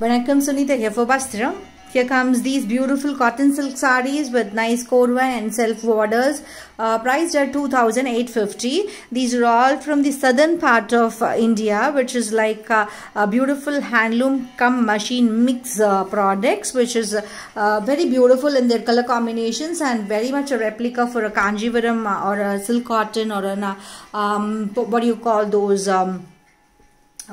Vanakkam Sunita here for Vasthram. Here comes these beautiful cotton silk sarees with nice korwa and self borders uh, priced at 2850 These are all from the southern part of uh, India which is like uh, a beautiful handloom come machine mix uh, products which is uh, very beautiful in their color combinations and very much a replica for a Kanjivaram or a silk cotton or an um, what do you call those um,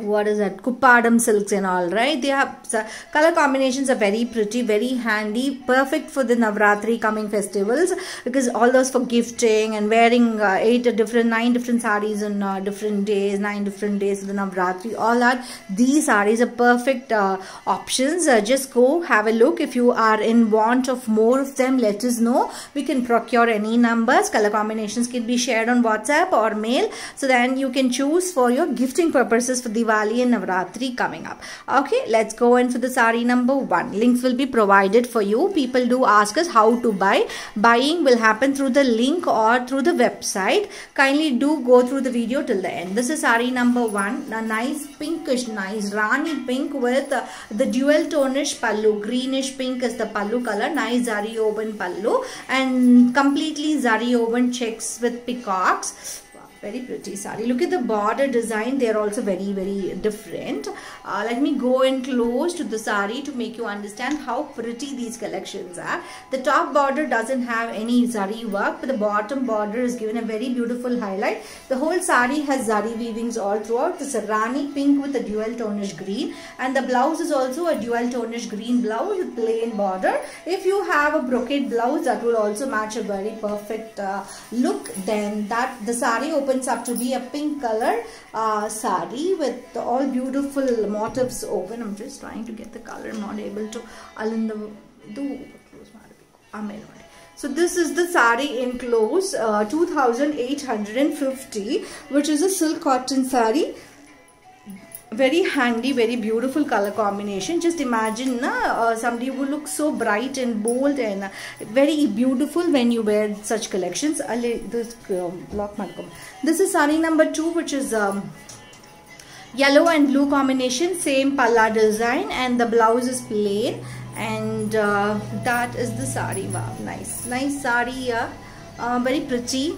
what is that? Kuppadam silks and all right? They have color combinations are very pretty very handy perfect for the navratri coming festivals because all those for gifting and wearing uh, eight different nine different sarees on uh, different days nine different days of the navratri all that. These sarees are perfect uh, options. Uh, just go have a look. If you are in want of more of them let us know. We can procure any numbers. Color combinations can be shared on whatsapp or mail. So then you can choose for your gifting purposes for the Diwali and Navratri coming up. Okay, let's go in for the sari number one. Links will be provided for you. People do ask us how to buy. Buying will happen through the link or through the website. Kindly do go through the video till the end. This is sari number one. A nice pinkish, nice Rani pink with uh, the dual tonish pallu. Greenish pink is the pallu color. Nice zari woven pallu and completely zari woven checks with peacocks very pretty sari look at the border design. They are also very very different. Uh, let me go in close to the sari to make you understand how pretty these collections are. The top border doesn't have any zari work but the bottom border is given a very beautiful highlight. The whole sari has zari weavings all throughout. This rani pink with a dual tonish green. And the blouse is also a dual tonish green blouse with plain border. If you have a brocade blouse that will also match a very perfect uh, look. Then that the sari opens up to be a pink color uh, sari with all beautiful motifs open. I'm just trying to get the color. I'm not able to. So this is the sari in close uh, 2850 which is a silk cotton sari very handy very beautiful color combination. Just imagine uh, somebody who looks so bright and bold and uh, very beautiful when you wear such collections. This um, this is sari number two which is um, yellow and blue combination same palla design and the blouse is plain. And uh, that is the sari wow nice nice sari uh, very pretty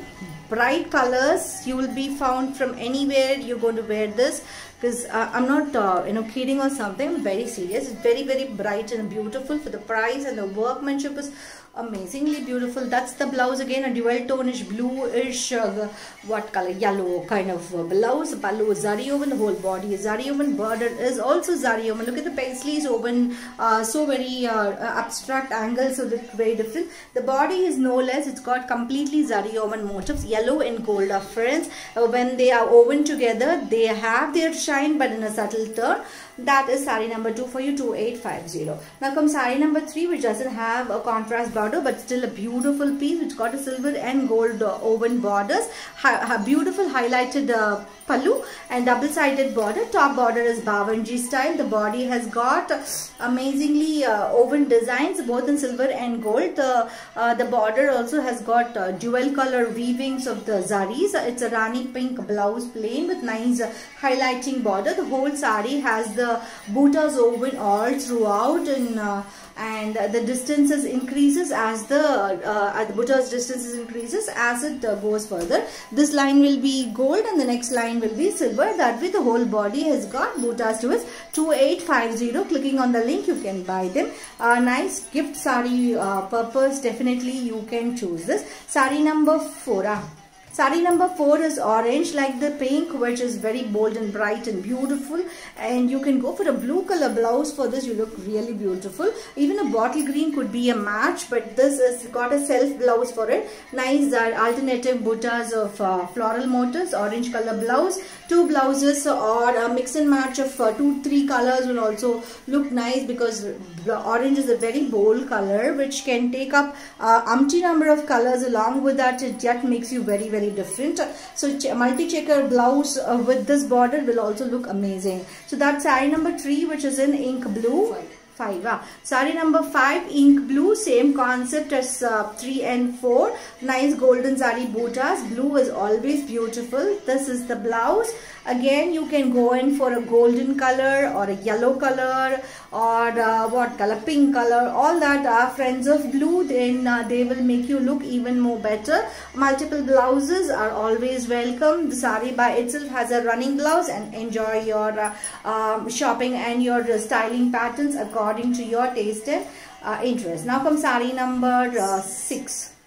bright colors. You will be found from anywhere you're going to wear this because uh, I'm not uh, you know kidding or something. I'm very serious. It's very very bright and beautiful for the price and the workmanship is amazingly beautiful. That's the blouse again a dual tonish bluish uh, what color? Yellow kind of uh, blouse. Pallu zari woven the whole body is zari woven border is also zari woven look at the paisleys woven uh, so very uh, abstract angles so they're very different. The body is no less. It's got completely zari woven motifs yellow and gold are friends when they are woven together they have their shine but in a subtle turn that is sari number 2 for you 2850 now comes sari number 3 which doesn't have a contrast border but still a beautiful piece which got a silver and gold uh, woven borders. Ha beautiful highlighted uh, pallu and double-sided border. Top border is bawanji style. The body has got amazingly uh, woven designs both in silver and gold. The uh, the border also has got uh, dual color weavings of the zaris it's a rani pink blouse plain with nice highlighting border. The whole sari has the buttas woven all throughout and uh, and the distances increases as the uh, the buttas distances increases as it uh, goes further. This line will be gold and the next line will be silver. That way the whole body has got buttas to us 2850 clicking on the link you can buy them. Uh, nice gift sari uh, purpose definitely you can choose this. Sari number 4 ah. Sari number 4 is orange like the pink which is very bold and bright and beautiful and you can go for a blue color blouse for this you look really beautiful. Even a bottle green could be a match but this has got a self blouse for it. Nice uh, alternative buttas of uh, floral motifs, orange color blouse. Two blouses or a mix and match of uh, two three colors will also look nice because orange is a very bold color which can take up uh, umpty number of colors along with that. It just makes you very very different. So multi-checker blouse uh, with this border will also look amazing. So that's sari number three which is in ink blue five ah. sari number five ink blue same concept as uh, three and four. Nice golden zari buttas blue is always beautiful. This is the blouse again you can go in for a golden color or a yellow color or uh, what color? Pink color. All that are friends of blue. Then uh, they will make you look even more better. Multiple blouses are always welcome. The sari by itself has a running blouse and enjoy your uh, um, shopping and your styling patterns according to your taste and uh, interest. Now come sari number uh, 6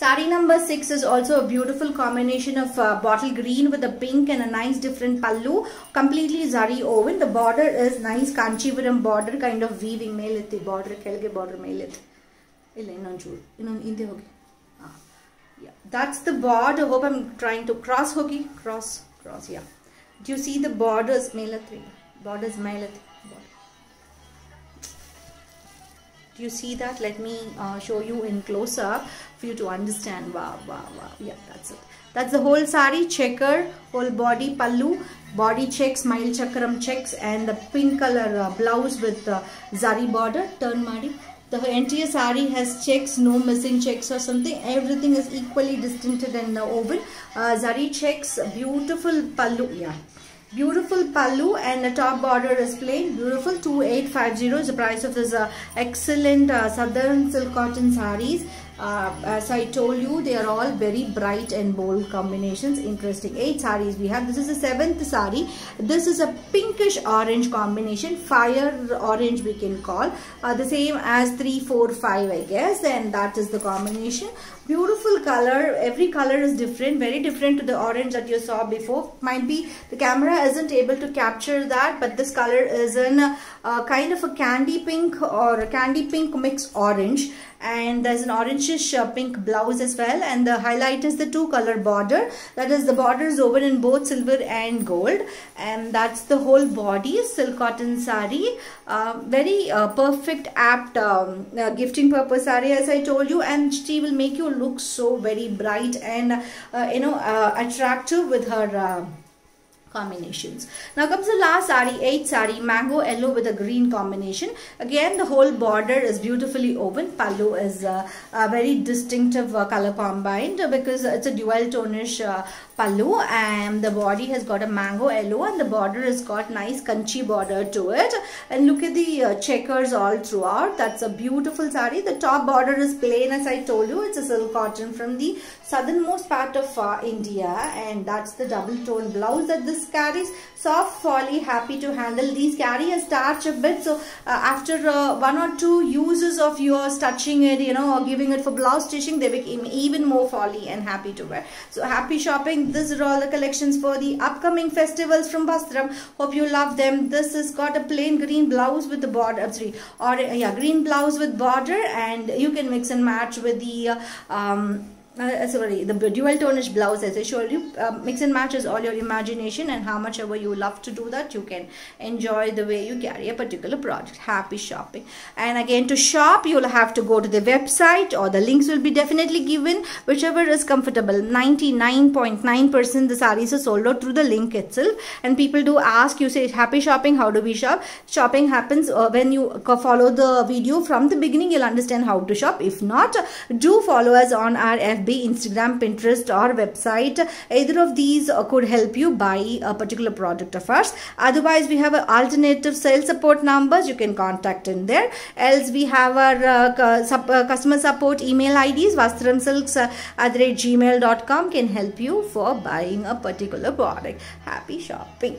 Sari number 6 is also a beautiful combination of uh, bottle green with a pink and a nice different pallu. Completely zari woven. The border is nice kanchivaram border kind of weaving. ಮೇಲಿತ್ತು border ಕೆಳಗೆ border ಮೇಲಿತ್ತು ಇಲ್ಲ ಇನ್ನೊಂದು ಚೂರು ಇನ್ನೊಂದು ಹಿಂದೆ ಹೋಗಿ yeah that's the border hope i'm trying to cross hogi cross cross yeah do you see the borders ಮೇಲತ್ರಿ borders ಮೇಲತ್ರಿ do you see that let me uh, show you in close up for you to understand. Wow wow wow yeah that's it. That's the whole sari checker whole body pallu body checks smile chakram checks and the pink color uh, blouse with uh, zari border. Turn madi the entire sari has checks no missing checks or something. Everything is equally distincted and uh, woven uh, zari checks beautiful pallu. Yeah beautiful pallu and the top border is plain. Beautiful 2850 is the price of this uh, excellent uh, southern silk cotton saris uh, as I told you they are all very bright and bold combinations. Interesting. Eight saris we have. This is the seventh sari this is a pinkish orange combination. Fire orange we can call. Uh, the same as three four five I guess. And that is the combination beautiful color. Every color is different. Very different to the orange that you saw before. Might be the camera isn't able to capture that but this color is in a, a kind of a candy pink or a candy pink mix orange. And there's an orangish uh, pink blouse as well. And the highlight is the two color border. That is the border is woven in both silver and gold. And that's the whole body silk cotton sari. Uh, very uh, perfect apt um, uh, gifting purpose sari as I told you. And she will make you look so very bright and uh, you know uh, attractive with her combinations. Now comes the last sari, 8 sari, mango yellow with a green combination. Again the whole border is beautifully woven. Pallu is uh, a very distinctive uh, color combined because it's a dual tonish uh, pallu and the body has got a mango yellow and the border has got nice kanchi border to it. And look at the uh, checkers all throughout. That's a beautiful sari. The top border is plain as I told you. It's a silk cotton from the southernmost part of uh, India and that's the double tone blouse that this carries soft folly happy to handle these carry a starch a bit. So uh, after uh, one or two uses of yours touching it you know or giving it for blouse stitching they became even more folly and happy to wear. So happy shopping. This are all the collections for the upcoming festivals from Vasthram hope you love them. This has got a plain green blouse with the border uh, sorry or yeah green blouse with border and you can mix and match with the uh, um, uh, sorry the dual tonish blouse as I showed you uh, mix and match is all your imagination and how much ever you love to do that you can enjoy the way you carry a particular project happy shopping. And again to shop you'll have to go to the website or the links will be definitely given. Whichever is comfortable. 99.9% the sarees are sold out through the link itself. And people do ask you say happy shopping how do we shop? Shopping happens uh, when you follow the video from the beginning you'll understand how to shop. If not do follow us on our FB, Instagram, Pinterest or website. Either of these uh, could help you buy a particular product of ours. Otherwise, we have alternative sales support numbers. You can contact in there. Else, we have our uh, uh, customer support email IDs. Vasthramsilks at gmail.com can help you for buying a particular product. Happy shopping.